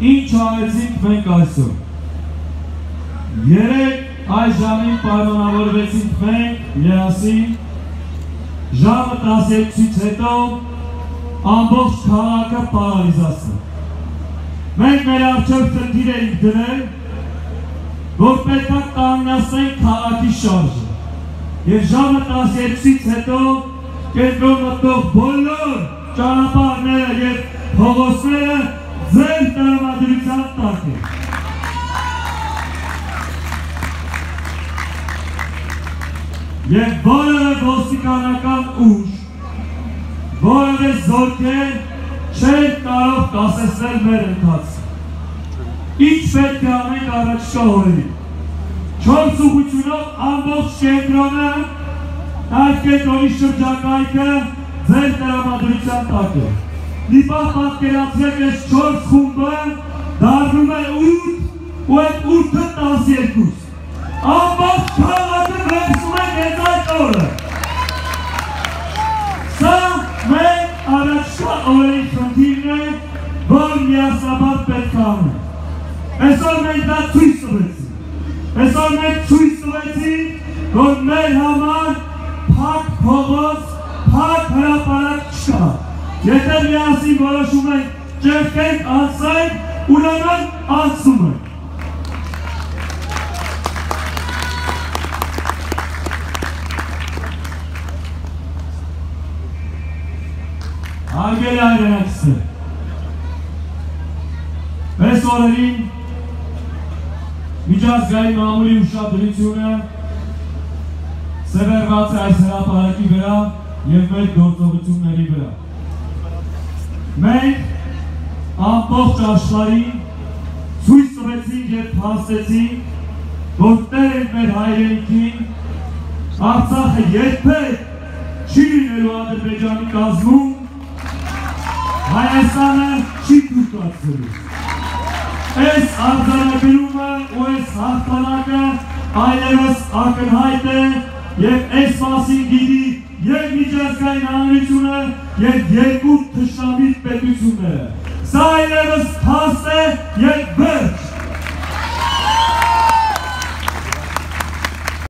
ինչ արեցինք մենք այսօր։ Երեք այս ժամին պայմանավորվեցինք մենք միասին ժամը 12-ից հետո ամբողջ քաղաքը պարալիզացնել։ Մենք մեր առջև խնդիր էինք դրել, որ պետք է կանգնացնենք քաղաքի շարժը։ Եվ ժամը 12-ից հետո կենտրոն մտնող բոլոր ճանապարհները եւ փողոցները ձեր տրամադրության տակ են։ Եվ որևէ ոստիկանական ուժ, որևէ զորքեր չեն կարող կասեցնել մեր ընթացքը։ Ինչ պետք է անենք առաջկա օրերին։ Չորս ուղությունով ամբողջ կենտրոնը, այդ կենտրոնի շրջակայքը ձեր տրամադրության տակ է։ Մի պահ պատկերացրեք այս չորս խումբը դառնում է 8 ու այդ 8-ը 12։ Ամբողջ քաղաքը վերցում է հենց այդ օրը։ Սա մեր առաջկա օրերի խնդիրն է, որ միասնաբար պետք է անենք։ Այսօր մենք դա ցույց տվեցինք։ Այսօր մենք ցույց տվեցինք, որ մեր համար փակ փողոց, փակ հրապարակ Եթե միասին որոշում ենք ճեղքենք անցենք, ուրեմն անցում ենք։ Հարգելի հայրենակցը, այս օրերին միջազգային մամուլի ուշադրությունը սևերված է այս հրապարակի վրա և մեր գործողությունների վրա։ Մենք ամբողջ աշխարհին ցույց տվեցինք եւ փաստեցինք, որ Տեր ենք մեր հայրենիքին, Արցախը երբեք չի լինելու Ադրբեջանի կազմում, Հայաստանը չի դուրկացելու։ Այս արձանագրումը ու այս հաղթանակը այլևս ակնհայտ է եւ այս մասին գիտի եւ միջազգային հանրությունը եւ երկու թշնամի պետությունները։ Սա այլևս փաստ է եւ վերջ։